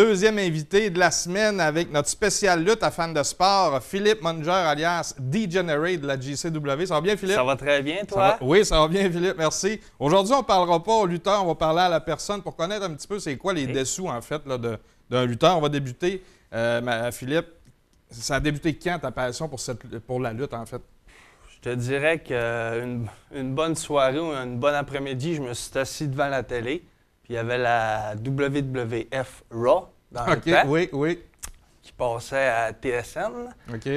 Deuxième invité de la semaine avec notre spécial lutte à fans de sport, Philippe Munger alias Degenerate de la JCW. Ça va bien, Philippe? Ça va très bien, Ça toi? va- Oui, ça va bien, Philippe, merci. Aujourd'hui, on ne parlera pas au lutteur, on va parler à la personne pour connaître un petit peu c'est quoi les Ok. dessous, en fait, d'un lutteur. On va débuter. Euh, Philippe, ça a débuté quand ta passion pour, cette, pour la lutte, en fait? Je te dirais qu'une une bonne soirée ou une bonne après-midi, je me suis assis devant la télé, puis il y avait la WWF Raw dans le temps oui, oui. qui passait à TSN. OK.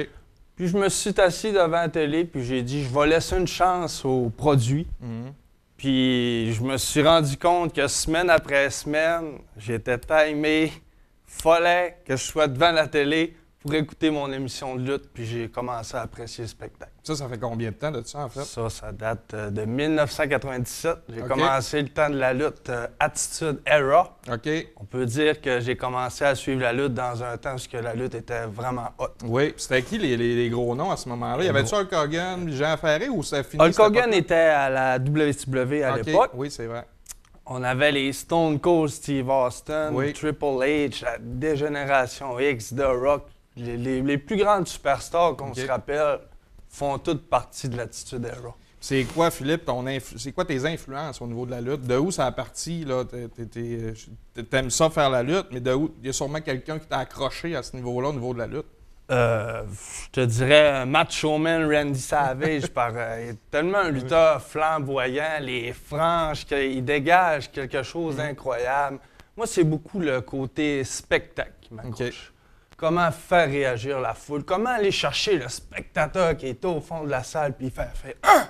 Puis je me suis assis devant la télé, puis j'ai dit, je vais laisser une chance au produit. Mhm. Puis je me suis rendu compte que semaine après semaine, j'étais timé. Fallait que je sois devant la télé pour écouter mon émission de lutte, puis j'ai commencé à apprécier le spectacle. Ça, ça fait combien de temps de ça, en fait? Ça, ça date euh, de 1997. J'ai commencé le temps de la lutte euh, Attitude Era. OK. On peut dire que j'ai commencé à suivre la lutte dans un temps où la lutte était vraiment hot. Oui. C'était qui les, les- les gros noms à ce moment-là? Y Les avait-tu Hulk Hogan, Jean Ferré ou ça a fini? Hulk Hogan était à la WCW à OK. l'époque. Oui, c'est vrai. On avait les Stone Cold Steve Austin, Oui. Triple H, la Dégénération X, The Rock. Les, plus grandes superstars qu'on se rappelle font toutes partie de l'Attitude Era. C'est quoi, Philippe, ton c'est quoi tes influences au niveau de la lutte? De où ça a parti? T'aimes ça faire la lutte, mais de où? Il y a sûrement quelqu'un qui t'a accroché à ce niveau-là, au niveau de la lutte? Euh, je te dirais Macho Man Randy Savage par euh, il est tellement un lutteur flamboyant, les franges, qu'il dégage quelque chose d'incroyable. Moi, c'est beaucoup le côté spectacle qui m'accroche. Comment faire réagir la foule, comment aller chercher le spectateur qui est au fond de la salle puis faire faire Ah!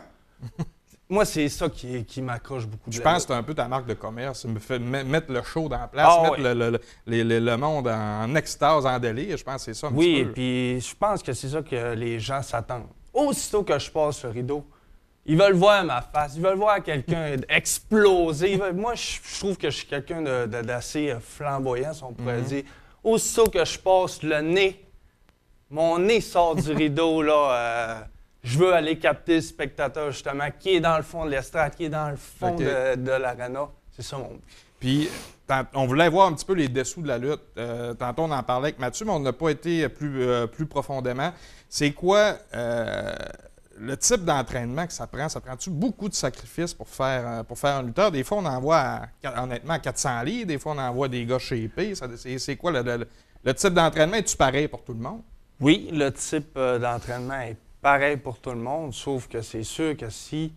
Moi, c'est ça qui, qui m'accroche beaucoup. Je pense que c'est un peu ta marque de commerce. Me fait me- mettre le show dans la place, Ah, mettre oui. le, le- le- le monde en extase, en délire. Je pense que c'est ça un Oui, peu. puis je pense que c'est ça que les gens s'attendent. Aussitôt que je passe le rideau, ils veulent voir ma face, ils veulent voir quelqu'un exploser. Veulent- Moi, je je trouve que je suis quelqu'un d'assez flamboyant, si on pourrait Mhm. dire. Aussitôt que je passe le nez, mon nez sort du rideau, là, euh, je veux aller capter le spectateur, justement, qui est dans le fond de l'estrade, qui est dans le fond de, de l'arena. C'est ça mon but. Puis, on voulait voir un petit peu les dessous de la lutte. Euh, tantôt, on en parlait avec Mathieu, mais on n'a pas été plus, euh, plus profondément. C'est quoi euh, le type d'entraînement que ça prend? Ça prend-tu beaucoup de sacrifices pour faire, euh, pour faire un lutteur? Des fois, on en voit, à- honnêtement, à 400 livres. Des fois, on en voit des gars chez épée. C'est quoi le, le- le type d'entraînement? Es-tu pareil pour tout le monde? Oui, le type euh, d'entraînement est pareil pour tout le monde, sauf que c'est sûr que si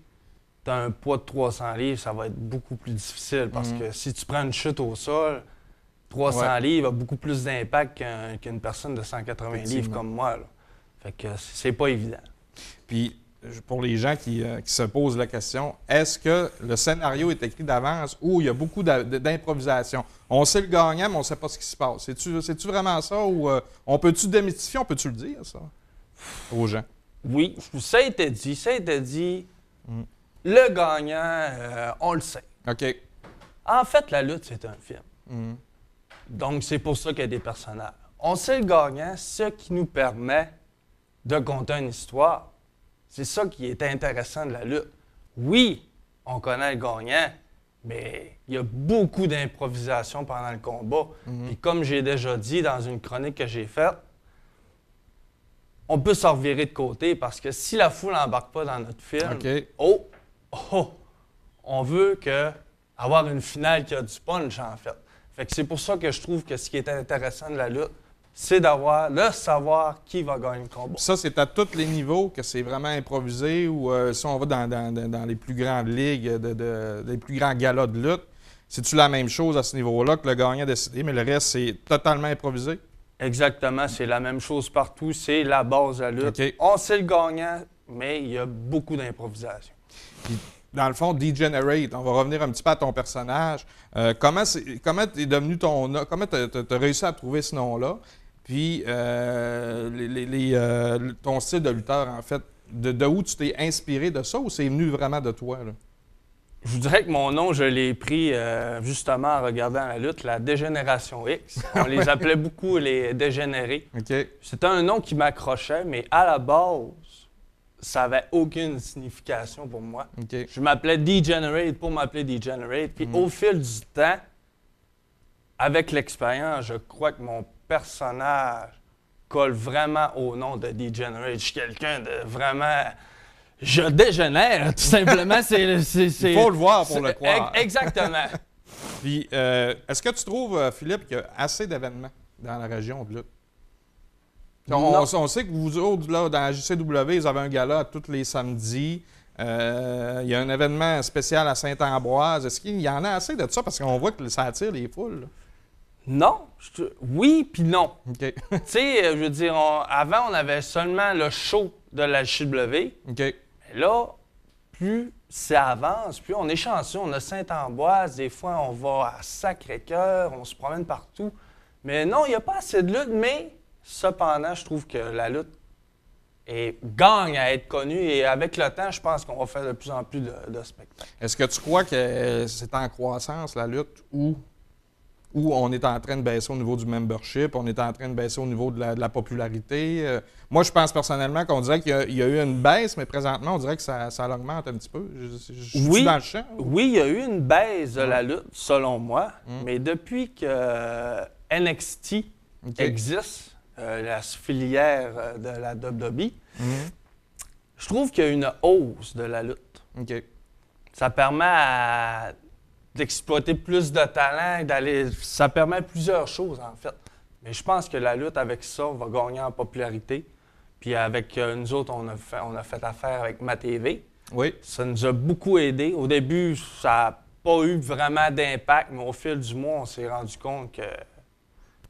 tu as un poids de 300 livres, ça va être beaucoup plus difficile parce Mhm. que si tu prends une chute au sol, 300 Ouais. livres a beaucoup plus d'impact qu'un- qu'une personne de 180 livres comme moi. là. Fait que c'est pas évident. Puis, pour les gens qui, euh, qui se posent la question, est-ce que le scénario est écrit d'avance ou il y a beaucoup d'improvisation? On sait le gagnant, mais on ne sait pas ce qui se passe. C'est-tu vraiment ça ou euh, on peut-tu démystifier, on peut-tu le dire, ça, aux gens? Oui, ça a été dit, ça a été dit. Mhm. Le gagnant, euh, on le sait. OK. En fait, la lutte, c'est un film. Mhm. Donc, c'est pour ça qu'il y a des personnages. On sait le gagnant, ce qui nous permet de conter une histoire. C'est ça qui est intéressant de la lutte. Oui, on connaît le gagnant, mais il y a beaucoup d'improvisation pendant le combat. Mhm. Puis comme j'ai déjà dit dans une chronique que j'ai faite, on peut s'en revirer de côté parce que si la foule n'embarque pas dans notre film, oh, oh, on veut que avoir une finale qui a du punch, en fait. Fait que c'est pour ça que je trouve que ce qui est intéressant de la lutte, c'est d'avoir le savoir qui va gagner le combat. Ça, c'est à tous les niveaux que c'est vraiment improvisé ou euh, si on va dans, dans- dans- dans les plus grandes ligues, de, de- les plus grands galas de lutte, c'est-tu la même chose à ce niveau-là que le gagnant a décidé, mais le reste, c'est totalement improvisé? Exactement, c'est la même chose partout, c'est la base de la lutte. On sait le gagnant, mais il y a beaucoup d'improvisation. dans le fond, Degenerate, on va revenir un petit peu à ton personnage. Euh, comment c'est, comment devenu ton nom? Comment t'as- t'as réussi à trouver ce nom-là? Puis, euh, les- euh, ton style de lutteur, en fait, de, de où tu t'es inspiré de ça ou c'est venu vraiment de toi? Là? Je vous dirais que mon nom, je l'ai pris euh, justement en regardant la lutte, la Dégénération X. On les appelait beaucoup les dégénérés. C'était un nom qui m'accrochait, mais à la base, ça n'avait aucune signification pour moi. Je m'appelais Degenerate pour m'appeler Degenerate. Puis Mhm. au fil du temps, avec l'expérience, je crois que mon personnage colle vraiment au nom de Degenerate. Je suis quelqu'un de vraiment. Je dégénère, tout simplement. C'est, c'est, c'est- Il faut le voir pour le croire. ex- Exactement. Puis, euh, est-qu'il que tu trouves, euh, Philippe, qu'il y a assez d'événements dans la région de lutte? On, on sait que vous autres, là, dans la JCW, ils avaient un gala tous les samedis. Euh, il y a un événement spécial à Saint-Ambroise. Est-ce qu'il y en a assez de ça? Parce qu'on voit que ça attire les foules. là. Non. je Oui, puis non. OK. tu sais, euh, je veux dire, on- avant, on avait seulement le show de la JW. OK. Mais là, plus ça avance, plus on est chanceux. On a Saint-Ambroise, des fois, on va à Sacré-Cœur, on se promène partout. Mais non, il n'y a pas assez de lutte, mais cependant, je trouve que la lutte est, gagne à être connue et avec le temps, je pense qu'on va faire de plus en plus de, de spectacles. Est-ce que tu crois que c'est en croissance, la lutte, ou, ou on est en train de baisser au niveau du membership, on est en train de baisser au niveau de la, de la popularité? Euh, moi, je pense personnellement qu'on dirait qu'il y, a- il y a eu une baisse, mais présentement, on dirait que ça, ça augmente un petit peu. Je, je- je suis Oui. dans le champ? ou- Oui, il y a eu une baisse de la lutte, selon moi, Mm. mais depuis que euh, NXT existe, euh, la filière de la WWE, Mhm. je trouve qu'il y a une hausse de la lutte. Ça permet à- d'exploiter plus de talent, d'aller. Ça permet plusieurs choses, en fait. Mais je pense que la lutte, avec ça, va gagner en popularité. Puis avec euh, nous autres, on a, fait, on a fait affaire avec ma TV. Oui. Ça nous a beaucoup aidé. Au début, ça n'a pas eu vraiment d'impact, mais au fil du mois, on s'est rendu compte que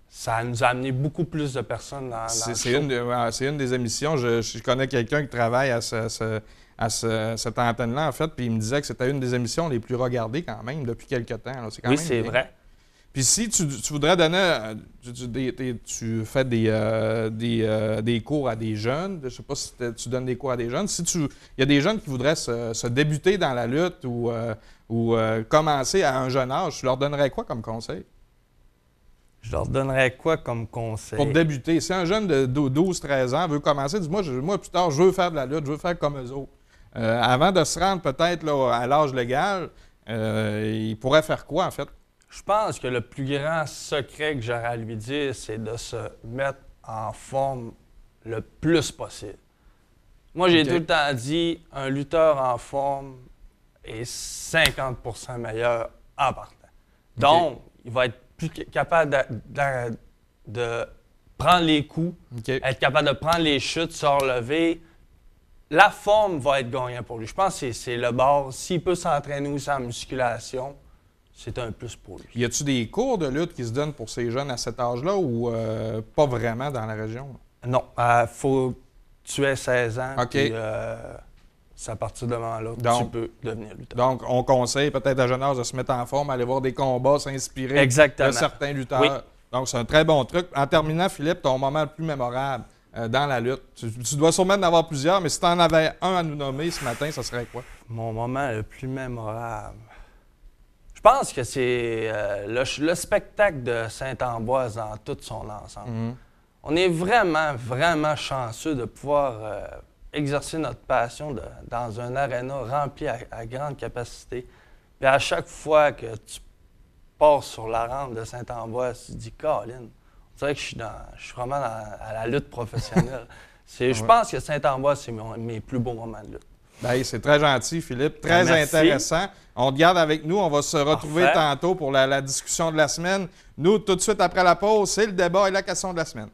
ça nous a amené beaucoup plus de personnes dans, dans C'est le c'est une, c'est une des émissions. Je, je connais quelqu'un qui travaille à, ce- ce- à ce- cette antenne-là, en fait, puis il me disait que c'était une des émissions les plus regardées quand même depuis quelques temps. là. C'est quand Oui, c'est vrai. Puis si tu, tu voudrais donner, euh, tu, fais des, euh, des, euh, des cours à des jeunes, je sais pas si tu donnes des cours à des jeunes, si tu, il y a des jeunes qui voudraient se, se débuter dans la lutte ou, euh, ou commencer à un jeune âge, tu leur donnerais quoi comme conseil? Je leur donnerais quoi comme conseil? pour débuter? Si un jeune de 12-13 ans veut commencer, dis-moi, moi plus tard, je veux faire de la lutte, je veux faire comme eux autres. Euh, avant de se rendre peut-être là, à l'âge légal, euh, il pourrait faire quoi en fait? Je pense que le plus grand secret que j'aurais à lui dire, c'est de se mettre en forme le plus possible. Moi, j'ai tout le temps dit, un lutteur en forme est 50% meilleur en partant. Donc, il va être plus ca- capable de, de- de prendre les coups, être capable de prendre les chutes, se relever. La forme va être gagnante pour lui. Je pense que c'est- le bord. S'il peut s'entraîner aussi en musculation, c'est un plus pour lui. Y a-tu des cours de lutte qui se donnent pour ces jeunes à cet âge-là ou euh, pas vraiment dans la région? Non, il faut que tu aies 16 ans. OK. puis, euh, c'est à partir de moment-là que tu peux devenir lutteur. Donc, on conseille peut-être à jeune âge de se mettre en forme, aller voir des combats, s'inspirer Exactement. de certains lutteurs. Oui. Donc, c'est un très bon truc. En terminant, Philippe, ton moment le plus mémorable euh, dans la lutte. Tu, tu dois sûrement en avoir plusieurs, mais si tu en avais un à nous nommer ce matin, ça serait quoi? Mon moment le plus mémorable. Je pense que c'est euh, le, le spectacle de Saint-Ambroise dans tout son ensemble. Mhm. On est vraiment, vraiment chanceux de pouvoir euh, exercer notre passion de- dans un aréna rempli à, à grande capacité. Puis à chaque fois que tu passes sur la rampe de Saint-Ambroise, tu te dis, Colin, on dirait que je suis, dans, je suis vraiment dans- à la lutte professionnelle. C'est, Je pense que Saint-Ambroise, c'est mon- mes plus beaux moments de lutte. Ben, c'est très gentil, Philippe. Très Ben, merci. intéressant. On te garde avec nous. On va se retrouver Parfait. tantôt pour la, la discussion de la semaine. Nous, tout de suite après la pause, c'est le débat et la question de la semaine.